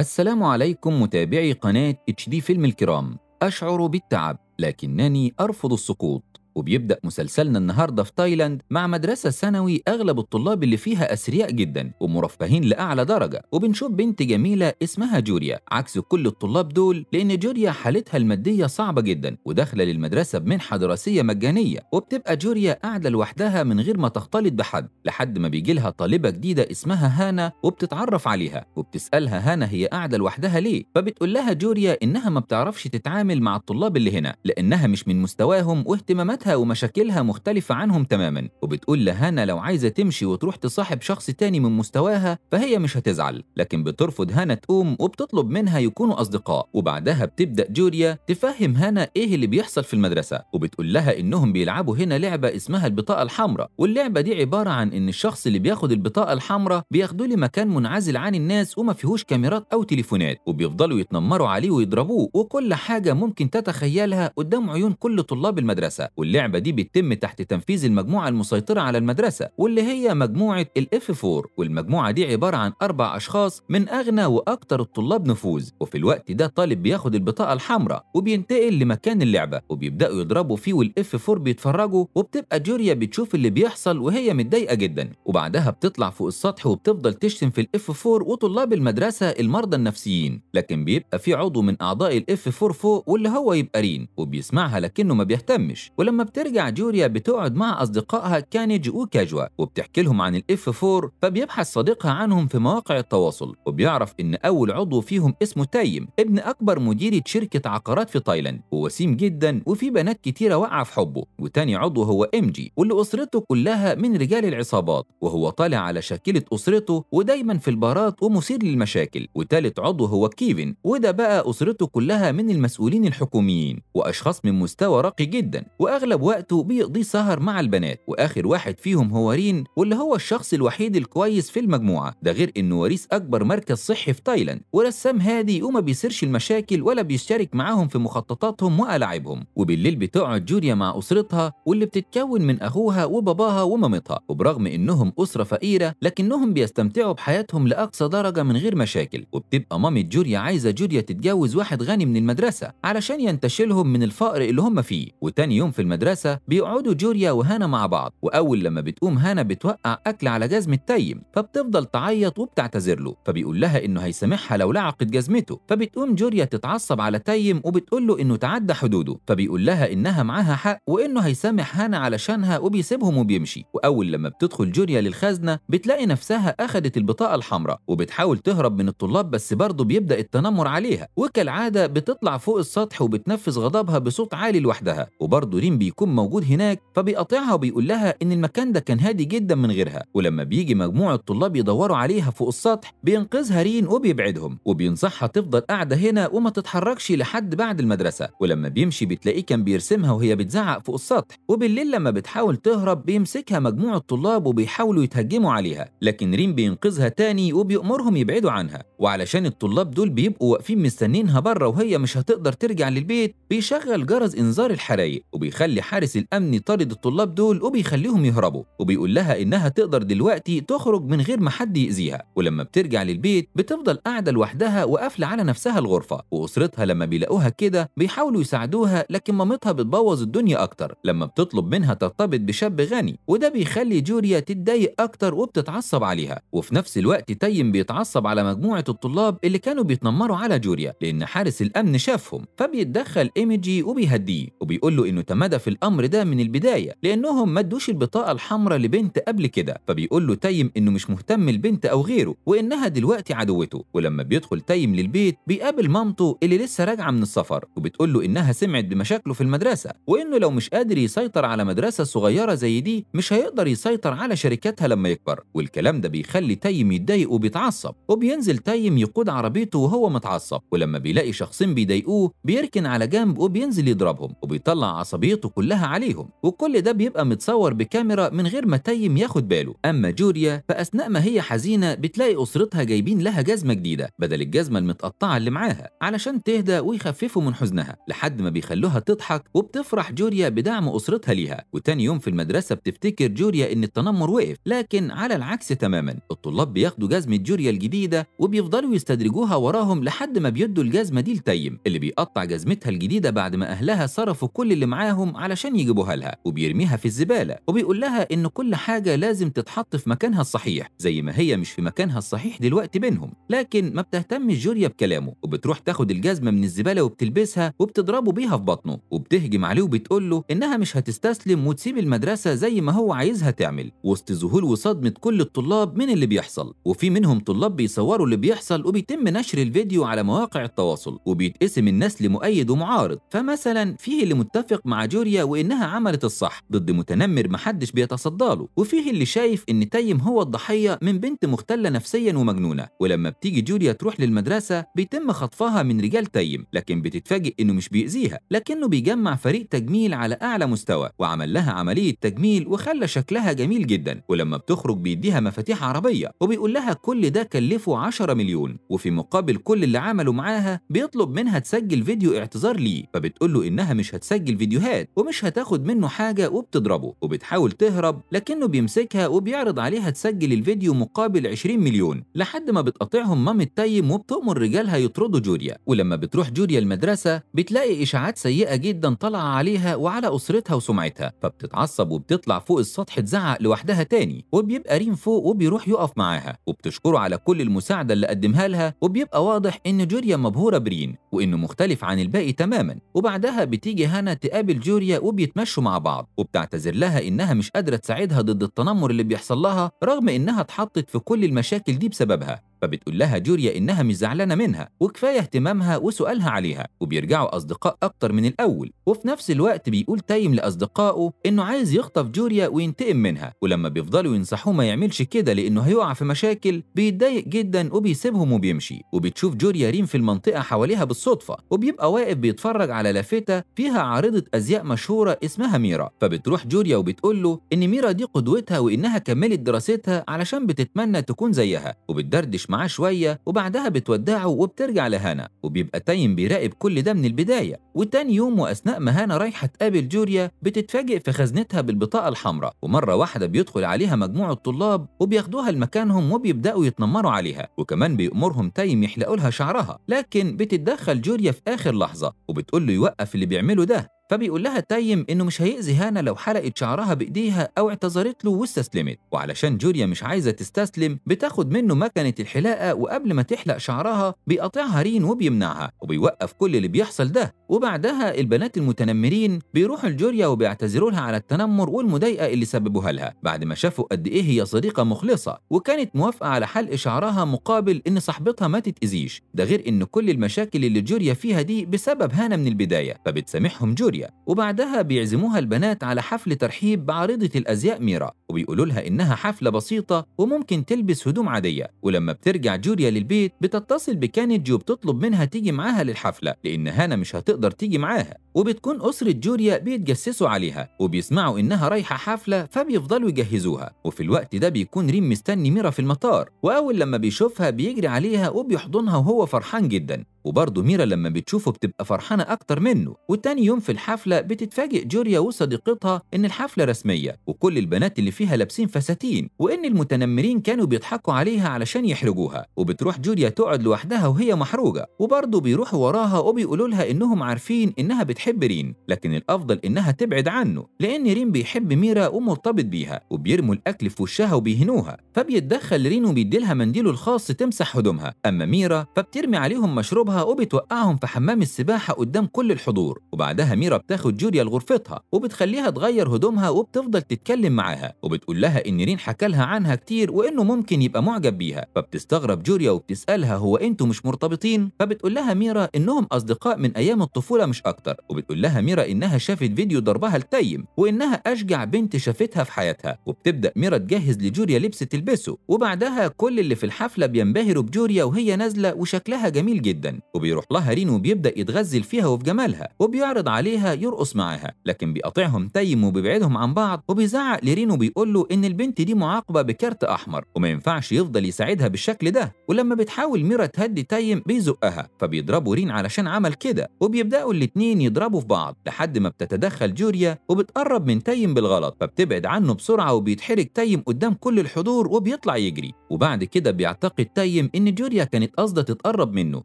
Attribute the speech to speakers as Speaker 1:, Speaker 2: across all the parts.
Speaker 1: السلام عليكم متابعي قناة HD Film الكرام. أشعر بالتعب لكنني أرفض السقوط. وبيبدأ مسلسلنا النهاردة في تايلاند مع مدرسة ثانوي أغلب الطلاب اللي فيها أثرياء جدا ومرفهين لأعلى درجة. وبنشوف بنت جميلة اسمها جوريا. عكس كل الطلاب دول لأن جوريا حالتها المادية صعبة جدا وداخلة للمدرسة بمنحة دراسية مجانية. وبتبقى جوريا قاعدة لوحدها من غير ما تختلط بحد لحد ما بيجي لها طالبة جديدة اسمها هانا وبتتعرف عليها. وبتسألها هانا هي قاعدة لوحدها ليه؟ فبتقول لها جوريا إنها ما بتعرفش تتعامل مع الطلاب اللي هنا لأنها مش من مستواهم واهتماماتها حياتها ومشاكلها مختلفة عنهم تماما وبتقول لهانا لو عايزة تمشي وتروح تصاحب شخص تاني من مستواها فهي مش هتزعل لكن بترفض هانا تقوم وبتطلب منها يكونوا أصدقاء. وبعدها بتبدأ جوريا تفهم هانا إيه اللي بيحصل في المدرسة وبتقول لها إنهم بيلعبوا هنا لعبة اسمها البطاقة الحمراء. واللعبة دي عبارة عن إن الشخص اللي بياخد البطاقة الحمراء بياخدوه لمكان منعزل عن الناس وما فيهوش كاميرات أو تليفونات وبيفضلوا يتنمروا عليه ويضربوه وكل حاجة ممكن تتخيلها قدام عيون كل طلاب المدرسة. واللعبة دي بتتم تحت تنفيذ المجموعة المسيطرة على المدرسة واللي هي مجموعة الاف 4 والمجموعة دي عبارة عن أربع أشخاص من أغنى وأكثر الطلاب نفوذ. وفي الوقت ده طالب بياخد البطاقة الحمراء وبينتقل لمكان اللعبة وبيبدأوا يضربوا فيه وال F 4 بيتفرجوا وبتبقى جوريا بتشوف اللي بيحصل وهي متضايقة جدا. وبعدها بتطلع فوق السطح وبتفضل تشتم في ال F 4 وطلاب المدرسة المرضى النفسيين. لكن بيبقى في عضو من أعضاء ال F 4 فوق واللي هو يبقى رين وبيسمعها لكنه ما بيهتمش. ولما بترجع جوريا بتقعد مع أصدقائها كانج وكاجوا وبتحكي لهم عن ال F 4 فبيبحث صديقها عنهم في مواقع التواصل وبيعرف إن أول عضو فيهم اسمه تايم ابن أكبر مديرة شركة عقارات في تايلاند ووسيم جدا وفي بنات كتيرة واقعة في حبه وتاني عضو هو إم جي واللي أسرته كلها من رجال العصابات وهو طالع على شاكلة أسرته ودايما في البارات ومثير للمشاكل وتالت عضو هو كيفن وده بقى أسرته كلها من المسؤولين الحكوميين وأشخاص من مستوى راقي جدا وأغلب وقته بيقضيه سهر مع البنات وآخر واحد فيهم هو رين واللي هو الشخص الوحيد الكويس في المجموعة. ده غير إنه وريث أكبر مركز صحي في تايلاند. ورسام هادي وما بيصيرش المشاكل ولا بيشترك معاهم في مخططاتهم وألعابهم. وبالليل بتقعد جوريا مع أسرتها واللي بتتكون من أخوها وباباها ومامتها. وبرغم إنهم أسرة فقيرة لكنهم بيستمتعوا بحياتهم لأقصى درجة من غير مشاكل. وبتبقى مامة جوريا عايزة جوريا تتجوز واحد غني من المدرسة علشان ينتشلهم من الفقر اللي هم فيه. وتاني يوم في المدرسة بيقعدوا جوريا وهانا مع بعض وأول لما بتقوم هانا بتوقع أكل على جزمة تيم فبتفضل تعيط وبتعتذر له فبيقول لها إنه هيسامحها لو لعقت جزمته فبتقوم جوريا تتعصب على تيم وبتقول له إنه تعدى حدوده فبيقول لها إنها معاها حق وإنه هيسامح هانا علشانها وبيسيبهم وبيمشي وأول لما بتدخل جوريا للخزنة بتلاقي نفسها أخدت البطاقة الحمراء وبتحاول تهرب من الطلاب بس برضه بيبدأ التنمر عليها وكالعادة بتطلع فوق السطح وبتنفذ غضبها بصوت عالي لوحدها وبرضه ريم بيكون موجود هناك فبيقاطعها وبيقول لها إن المكان ده كان هادي جدا من غيرها. ولما بيجي مجموعه طلاب يدوروا عليها فوق السطح بينقذها رين وبيبعدهم. وبينصحها تفضل قاعدة هنا وما تتحركش لحد بعد المدرسة. ولما بيمشي بتلاقيه كان بيرسمها وهي بتزعق فوق السطح. وبالليل لما بتحاول تهرب بيمسكها مجموعه طلاب وبيحاولوا يتهجموا عليها. لكن رين بينقذها تاني وبيأمرهم يبعدوا عنها. وعلشان الطلاب دول بيبقوا واقفين مستنينها بره وهي مش هتقدر ترجع للبيت بيشغل جرس إنذار الحرايق. وبيخلي حارس الأمن يطارد الطلاب دول وبيخليهم يهربوا وبيقول لها إنها تقدر دلوقتي تخرج من غير ما حد يأذيها ولما بترجع للبيت بتفضل قاعدة لوحدها وقافلة على نفسها الغرفة وأسرتها لما بيلاقوها كده بيحاولوا يساعدوها لكن مامتها بتبوظ الدنيا أكتر لما بتطلب منها ترتبط بشاب غني وده بيخلي جوريا تتضايق أكتر وبتتعصب عليها وفي نفس الوقت تيم بيتعصب على مجموعة الطلاب اللي كانوا بيتنمروا على جوريا لأن حارس الأمن شافهم فبيتدخل إيميجي وبيهديه وبيقول له إنه تمادى في الأمر ده من البداية لأنهم ما ادوش البطاقة الحمراء لبنت قبل كده فبيقول له تيم إنه مش مهتم البنت أو غيره وإنها دلوقتي عدوته ولما بيدخل تيم للبيت بيقابل مامته اللي لسه راجعة من السفر وبتقول له إنها سمعت بمشاكله في المدرسة وإنه لو مش قادر يسيطر على مدرسة صغيرة زي دي مش هيقدر يسيطر على شركاتها لما يكبر والكلام ده بيخلي تيم يتضايق وبيتعصب وبينزل تيم يقود عربيته وهو متعصب ولما بيلاقي شخصين بيضايقوه بيركن على جنب وبينزل يضربهم وبيطلع عصبيته كلها عليهم وكل ده بيبقى متصور بكاميرا من غير ما تيم ياخد باله. أما جوريا فأثناء ما هي حزينة بتلاقي أسرتها جايبين لها جزمة جديدة بدل الجزمة المتقطعة اللي معاها علشان تهدى ويخففوا من حزنها لحد ما بيخلوها تضحك وبتفرح جوريا بدعم أسرتها ليها. وتاني يوم في المدرسة بتفتكر جوريا إن التنمر وقف لكن على العكس تماما. الطلاب بياخدوا جزمة جوريا الجديدة وبيفضلوا يستدرجوها وراهم لحد ما بيدوا الجزمة دي لتيم اللي بيقطع جزمتها الجديدة بعد ما أهلها صرفوا كل اللي معاهم علشان يجيبوها لها وبيرميها في الزبالة وبيقول لها إن كل حاجة لازم تتحط في مكانها الصحيح زي ما هي مش في مكانها الصحيح دلوقتي بينهم لكن ما بتهتمش جوريا بكلامه وبتروح تاخد الجزمة من الزبالة وبتلبسها وبتضربه بيها في بطنه وبتهجم عليه وبتقول له إنها مش هتستسلم وتسيب المدرسة زي ما هو عايزها تعمل وسط ذهول وصدمة كل الطلاب من اللي بيحصل وفي منهم طلاب بيصوروا اللي بيحصل وبيتم نشر الفيديو على مواقع التواصل وبيتقسم الناس لمؤيد ومعارض فمثلا فيه اللي متفق مع جوريا وإنها عملت الصح. ضد متنمر محدش بيتصدى له. وفيه اللي شايف إن تيم هو الضحية من بنت مختلة نفسيا ومجنونة. ولما بتيجي جوريا تروح للمدرسة بيتم خطفها من رجال تيم. لكن بتتفاجئ إنه مش بيأذيها. لكنه بيجمع فريق تجميل على أعلى مستوى. وعمل لها عملية تجميل وخلى شكلها جميل جدا. ولما بتخرج بيديها مفاتيح عربية. وبيقول لها كل ده كلفه 10 مليون. وفي مقابل كل اللي عمله معاها بيطلب منها تسجل فيديو اعتذار ليه. فبتقول له إنها مش هتسجل فيديوهات. ومش هتاخد منه حاجة وبتضربه وبتحاول تهرب لكنه بيمسكها وبيعرض عليها تسجل الفيديو مقابل 20 مليون. لحد ما بتقاطعهم مامة تيم وبتأمر رجالها يطردوا جوريا. ولما بتروح جوريا المدرسة بتلاقي إشاعات سيئة جدا طالعة عليها وعلى أسرتها وسمعتها. فبتتعصب وبتطلع فوق السطح تزعق لوحدها تاني وبيبقى ريم فوق وبيروح يقف معاها. وبتشكره على كل المساعدة اللي قدمها لها وبيبقى واضح إن جوريا مبهورة برين وإنه مختلف عن الباقي تماما. وبعدها بتيجي هانا تقابل وبيتمشوا مع بعض وبتعتذر لها إنها مش قادرة تساعدها ضد التنمر اللي بيحصل لها رغم إنها اتحطت في كل المشاكل دي بسببها. فبتقول لها جوريا إنها مش زعلانة منها وكفاية اهتمامها وسؤالها عليها وبيرجعوا أصدقاء أكتر من الأول. وفي نفس الوقت بيقول تايم لأصدقائه إنه عايز يخطف جوريا وينتقم منها. ولما بيفضلوا ينصحوه ما يعملش كده لأنه هيقع في مشاكل بيتضايق جدا وبيسيبهم وبيمشي. وبتشوف جوريا ريم في المنطقة حواليها بالصدفة وبيبقى واقف بيتفرج على لافتة فيها عارضة أزياء مشهورة اسمها ميرا. فبتروح جوريا وبتقول له إن ميرا دي قدوتها وإنها كملت دراستها علشان بتتمنى تكون زيها. وبتدردش معاه شوية وبعدها بتودعه وبترجع لهانا وبيبقى تايم بيراقب كل ده من البداية. وتاني يوم وأثناء ما هانا رايحة تقابل جوريا بتتفاجئ في خزنتها بالبطاقة الحمراء ومرة واحدة بيدخل عليها مجموعة طلاب وبياخدوها لمكانهم وبيبدأوا يتنمروا عليها وكمان بيأمرهم تايم يحلقوا لها شعرها. لكن بتتدخل جوريا في آخر لحظة وبتقول له يوقف اللي بيعمله ده. فبيقول لها تايم إنه مش هيأذي هانا لو حلقت شعرها بإيديها أو اعتذرت له واستسلمت. وعلشان جوريا مش عايزة تستسلم بتاخد منه مكنة الحلاقة وقبل ما تحلق شعرها بيقاطعها رين وبيمنعها وبيوقف كل اللي بيحصل ده. وبعدها البنات المتنمرين بيروحوا لجوريا وبيعتذروا لها على التنمر والمضايقة اللي سببوها لها. بعد ما شافوا قد إيه هي صديقة مخلصة وكانت موافقة على حلق شعرها مقابل إن صاحبتها ما تتأذيش. ده غير إن كل المشاكل اللي جوريا فيها دي بسبب هانا من البداية فبتسامحهم جوريا. وبعدها بيعزموها البنات على حفل ترحيب بعارضة الأزياء ميرا وبيقولوا لها إنها حفلة بسيطة وممكن تلبس هدوم عادية ولما بترجع جوريا للبيت بتتصل بكانجي وبتطلب منها تيجي معاها للحفلة لأن هانا مش هتقدر تيجي معاها وبتكون أسرة جوريا بيتجسسوا عليها وبيسمعوا إنها رايحة حفلة فبيفضلوا يجهزوها وفي الوقت ده بيكون ريم مستني ميرا في المطار وأول لما بيشوفها بيجري عليها وبيحضنها وهو فرحان جدا. وبرضه ميرا لما بتشوفه بتبقى فرحانة أكتر منه. وتاني يوم في الحفلة بتتفاجئ جوريا وصديقتها إن الحفلة رسمية وكل البنات اللي فيها لابسين فساتين وإن المتنمرين كانوا بيضحكوا عليها علشان يحرجوها. وبتروح جوريا تقعد لوحدها وهي محروجة وبرضه بيروحوا وراها وبيقولوا لها إنهم عارفين إنها بتحب رين لكن الأفضل إنها تبعد عنه لأن رين بيحب ميرا ومرتبط بيها وبيرموا الأكل في وشها وبيهنوها. فبيتدخل رين وبيديلها منديله الخاص تمسح هدومها. أما ميرا فبترمي عليهم مشروبها وبتوقعهم في حمام السباحة قدام كل الحضور وبعدها ميرا بتاخد جوريا لغرفتها وبتخليها تغير هدومها وبتفضل تتكلم معاها وبتقول لها إن رين حكى لها عنها كتير وإنه ممكن يبقى معجب بيها فبتستغرب جوريا وبتسألها هو أنتوا مش مرتبطين؟ فبتقول لها ميرا إنهم أصدقاء من أيام الطفولة مش أكتر وبتقول لها ميرا إنها شافت فيديو ضربها لتيم وإنها أشجع بنت شافتها في حياتها وبتبدأ ميرا تجهز لجوريا لبس تلبسه وبعدها كل اللي في الحفلة بينبهروا بجوريا وهي نازلة وشكلها جميل جدا. وبيروح لها رين وبيبدأ يتغزل فيها وفي جمالها وبيعرض عليها يرقص معاها لكن بيقاطعهم تيم وبيبعدهم عن بعض وبيزعق لرين وبيقول له إن البنت دي معاقبة بكارت أحمر وما ينفعش يفضل يساعدها بالشكل ده ولما بتحاول ميرا تهدي تيم بيزقها فبيضربه رين علشان عمل كده وبيبدأوا الاتنين يضربوا في بعض لحد ما بتتدخل جوريا وبتقرب من تيم بالغلط فبتبعد عنه بسرعة وبيتحرك تيم قدام كل الحضور وبيطلع يجري وبعد كده بيعتقد تيم إن جوريا كانت قاصدة تتقرب منه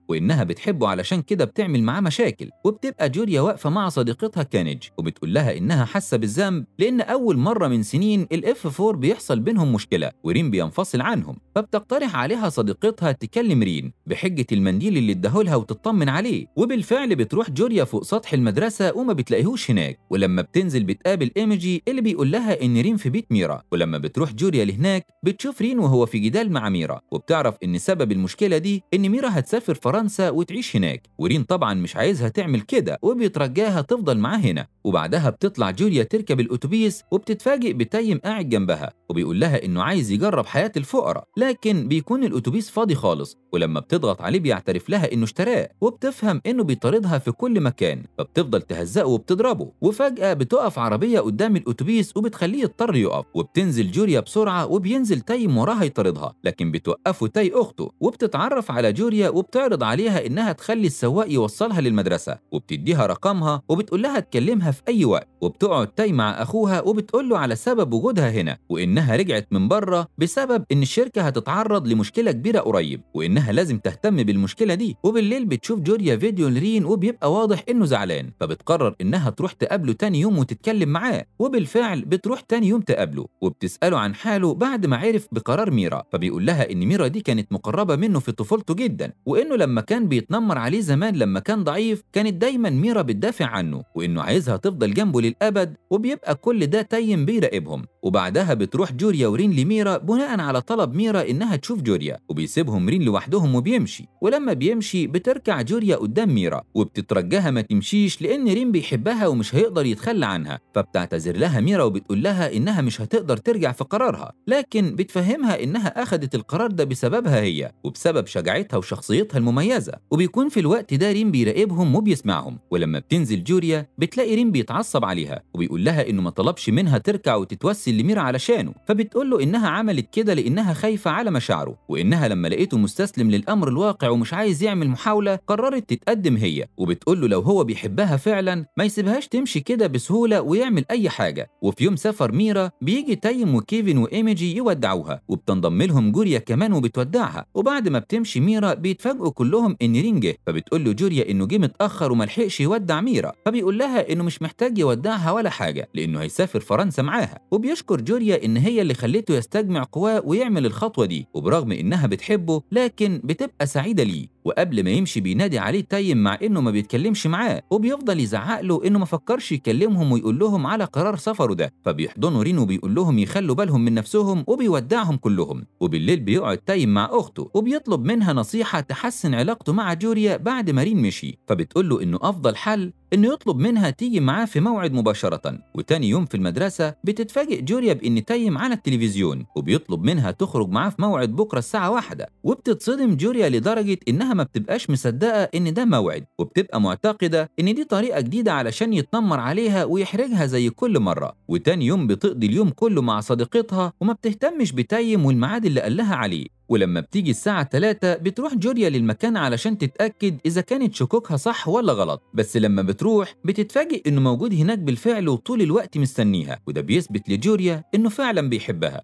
Speaker 1: وإنها بتحبه علشان كده بتعمل معاه مشاكل وبتبقى جوريا واقفة مع صديقتها كانج وبتقول لها إنها حاسة بالذنب لأن أول مرة من سنين ال F 4 بيحصل بينهم مشكلة ورين بينفصل عنهم. فبتقترح عليها صديقتها تكلم رين بحجة المنديل اللي اداهولها وتطمن عليه. وبالفعل بتروح جوريا فوق سطح المدرسة وما بتلاقيهوش هناك. ولما بتنزل بتقابل ايميجي اللي بيقول لها إن رين في بيت ميرا. ولما بتروح جوريا لهناك بتشوف رين وهو في جدال مع ميرا. وبتعرف إن سبب المشكلة دي إن ميرا هتسافر فرنسا وتعيش هناك. ورين طبعا مش عايزها تعمل كده وبيترجاها تفضل معاه هنا. وبعدها بتطلع جوريا تركب الاتوبيس وبتتفاجئ بتيم قاعد جنبها. وبيقول لها إنه عايز يجرب حياة الفقراء لكن بيكون الأتوبيس فاضي خالص ولما بتضغط عليه بيعترف لها إنه اشتراه وبتفهم إنه بيطاردها في كل مكان فبتفضل تهزقه وبتضربه وفجأة بتقف عربية قدام الأتوبيس وبتخليه يضطر يقف وبتنزل جوريا بسرعة وبينزل تيم وراها يطاردها لكن بتوقفه تاي أخته وبتتعرف على جوريا وبتعرض عليها إنها تخلي السواق يوصلها للمدرسة وبتديها رقمها وبتقول لها تكلمها في أي وقت وبتقعد تاي مع أخوها وبتقول له على سبب وجودها هنا وانها رجعت من بره بسبب إن الشركة هتتعرض لمشكلة كبيرة قريب وإنها لازم تهتم بالمشكلة دي. وبالليل بتشوف جوريا فيديو لرين وبيبقى واضح إنه زعلان فبتقرر إنها تروح تقابله تاني يوم وتتكلم معاه. وبالفعل بتروح تاني يوم تقابله وبتسأله عن حاله بعد ما عرف بقرار ميرا. فبيقول لها إن ميرا دي كانت مقربة منه في طفولته جدا وإنه لما كان بيتنمر عليه زمان لما كان ضعيف كانت دايما ميرا بتدافع عنه وإنه عايزها تفضل جنبه للأبد وبيبقى كل ده تيم بيراقبهم. وبعدها بتروح جوريا ورين لميرا بناء على طلب ميرا إنها تشوف جوريا وبيسيبهم رين لوحدهم وبيمشي. ولما بيمشي بتركع جوريا قدام ميرا وبتترجاها ما تمشيش لأن رين بيحبها ومش هيقدر يتخلى عنها. فبتعتذر لها ميرا وبتقول لها إنها مش هتقدر ترجع في قرارها لكن بتفهمها إنها أخذت القرار ده بسببها هي وبسبب شجاعتها وشخصيتها المميزة. وبيكون في الوقت ده رين بيراقبهم وبيسمعهم. ولما بتنزل جوريا بتلاقي رين بيتعصب عليها وبيقول لها إنه ما طلبش منها تركع وتتوسل لميرا علشانه. فبتقول له إنها عملت كده لإنها خايفة على مشاعره وإنها لما لقيته مستسلم للأمر الواقع ومش عايز يعمل محاولة قررت تتقدم هي وبتقول له لو هو بيحبها فعلا ما يسيبهاش تمشي كده بسهولة ويعمل أي حاجة. وفي يوم سفر ميرا بيجي تيم وكيفن وإيميجي يودعوها وبتنضم لهم جوريا كمان وبتودعها. وبعد ما بتمشي ميرا بيتفاجئوا كلهم إن رين جه فبتقول له جوريا إنه جه متأخر وملحقش يودع ميرا. فبيقول لها إنه مش محتاج يودعها ولا حاجة لإنه هيسافر فرنسا معاها. وبيشكر جوريا إن هي اللي خلته يستجمع قواه ويعمل الخطوة دي. وبرغم إنها بتحبه لكن بتبقى سعيدة ليه. وقبل ما يمشي بينادي عليه تيم مع إنه ما بيتكلمش معاه وبيفضل يزعق له إنه ما فكرش يكلمهم ويقول لهم على قرار سفره ده. فبيحضنوا رين وبيقول لهم يخلوا بالهم من نفسهم وبيودعهم كلهم. وبالليل بيقعد تيم مع أخته وبيطلب منها نصيحة تحسن علاقته مع جوريا بعد ما رين مشي. فبتقول له إنه أفضل حل إنه يطلب منها تيجي معاه في موعد مباشرة. وتاني يوم في المدرسة بتتفاجئ جوريا بإن تيم على التلفزيون وبيطلب منها تخرج معاه في موعد بكرة الساعة واحدة. وبتتصدم جوريا لدرجة إنها ما بتبقاش مصدقة إن ده موعد وبتبقى معتقدة إن دي طريقة جديدة علشان يتنمر عليها ويحرجها زي كل مرة. وتاني يوم بتقضي اليوم كله مع صديقتها وما بتهتمش بتيم والميعاد اللي قال لها عليه. ولما بتيجي الساعة 3 بتروح جوريا للمكان علشان تتأكد إذا كانت شكوكها صح ولا غلط. بس لما بتروح بتتفاجئ إنه موجود هناك بالفعل وطول الوقت مستنيها وده بيثبت لجوريا إنه فعلا بيحبها.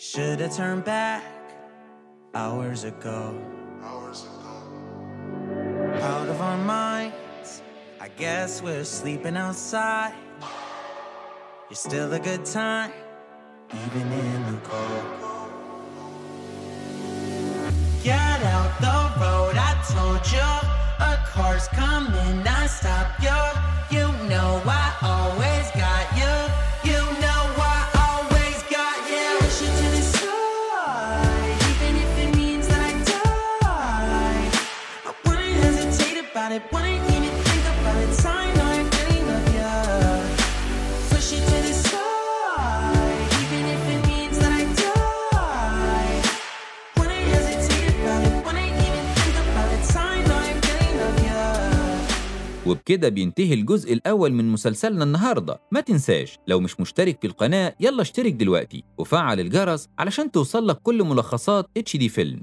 Speaker 2: Stumbling home, we don't know where we're going. Should've turned back hours ago. Out of our minds, I guess we're sleeping outside. You're still a good time, even in the cold. Get out the road, I told you. A car's coming, I stop you. You know I always got about it, wouldn't even think about it. Sign I'm any of ya. Push it to the side, even if it means that I die. Wouldn't hesitate about it, wouldn't even think about it. Sign I'm any of ya.
Speaker 1: وبكده بينتهي الجزء الأول من مسلسلنا النهاردة ما تنساش لو مش مشترك في القناة يلا اشترك دلوقتي وفعل الجرس علشان توصلك كل ملخصات اتش دي فيلم